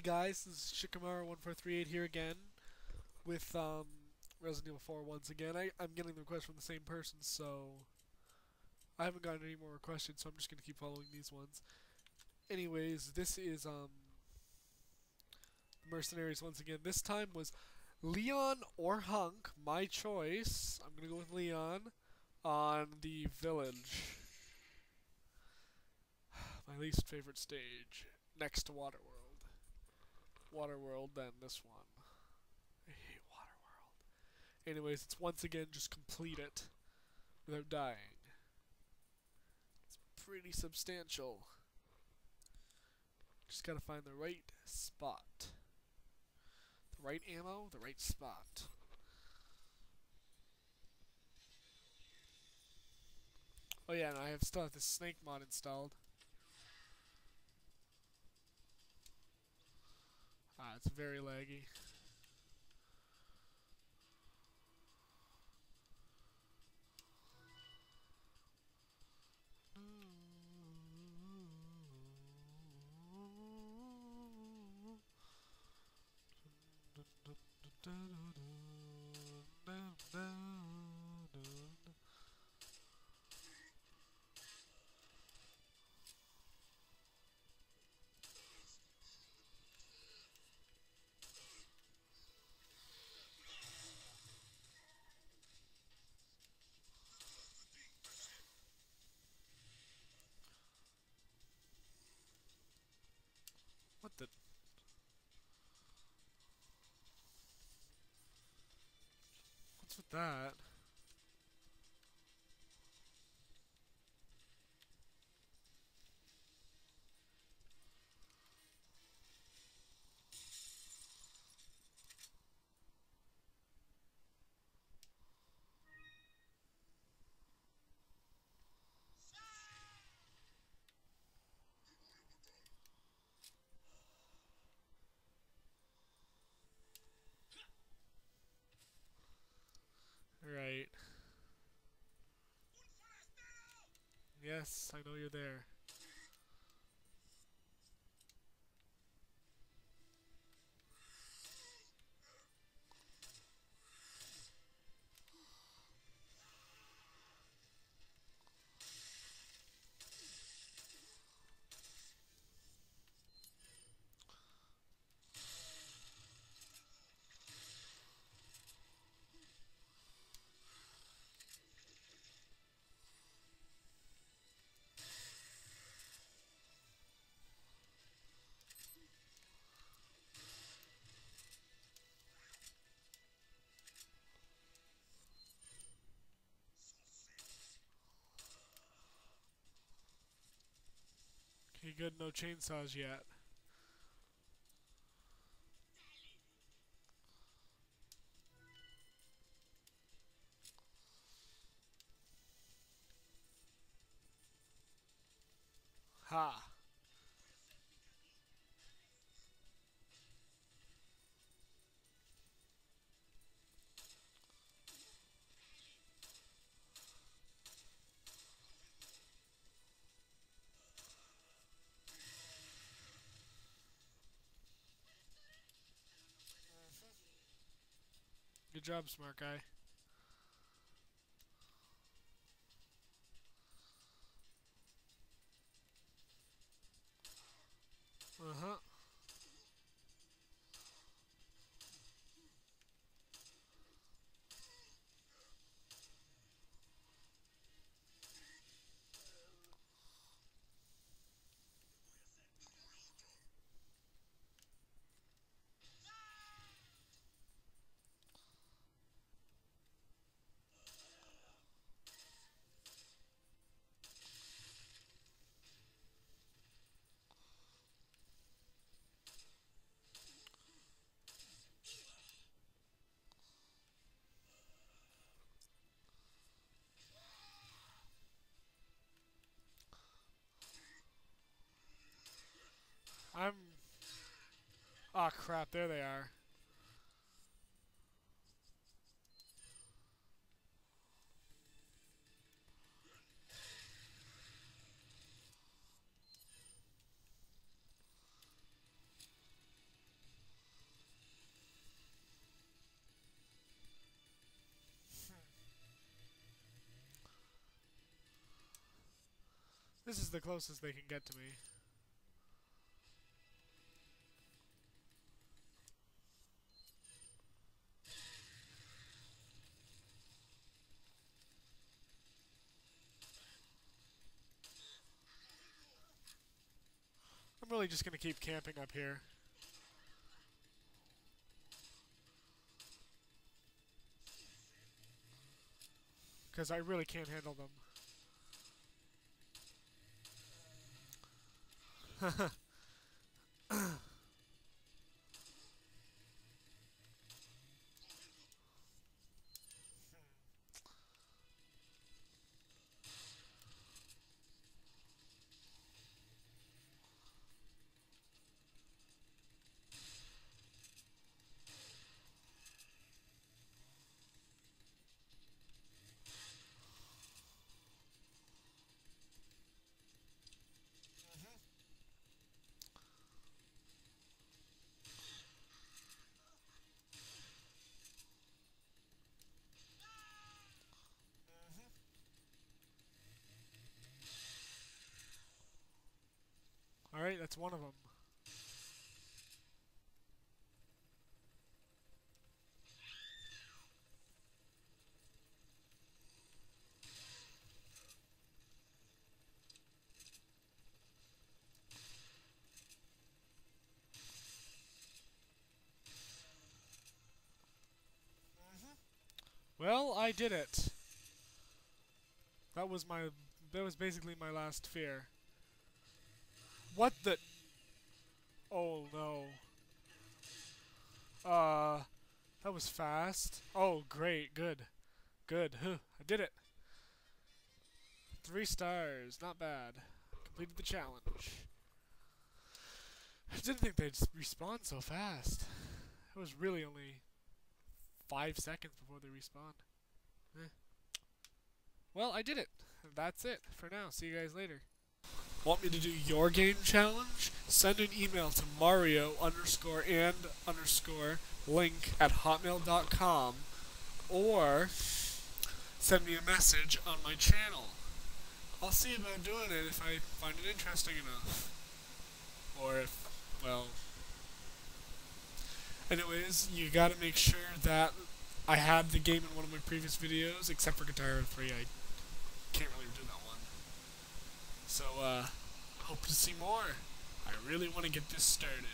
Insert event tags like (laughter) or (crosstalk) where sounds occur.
guys? This is Shikamaru1438 here again with um, Resident Evil 4 once again. I, I'm getting the request from the same person, so I haven't gotten any more requests, so I'm just going to keep following these ones. Anyways, this is um, Mercenaries once again. This time was Leon or Hunk, my choice. I'm going to go with Leon on the village. (sighs) My least favorite stage, next to Waterworld. Waterworld, than this one. I hate Waterworld. Anyways, it's once again just complete it without dying. It's pretty substantial. Just gotta find the right spot. The right ammo, the right spot. Oh yeah, and I have still have the snake mod installed. It's very laggy. The? What's with that? Yes, I know you're there. Good, no chainsaws yet. Ha! Job, smart guy. I'm... Ah, oh, crap, there they are. This is the closest they can get to me. Really just gonna keep camping up here. Because I really can't handle them. (laughs) (laughs) Alright, that's one of them. Mm-hmm. Well, I did it. That was my that was basically my last fear. What the Oh no. Uh that was fast. Oh great, good. Good. Huh, I did it. Three stars, not bad. Completed the challenge. I didn't think they'd respawn so fast. It was really only five seconds before they respawned. Eh. Well, I did it. That's it for now. See you guys later. Want me to do your game challenge? Send an email to Mario underscore and underscore link at hotmail.com or send me a message on my channel. I'll see about doing it if I find it interesting enough. Or if, well, Anyways, you gotta make sure that I had the game in one of my previous videos, except for Guitar Hero 3, I can't really do that. So, uh, hope to see more. I really want to get this started.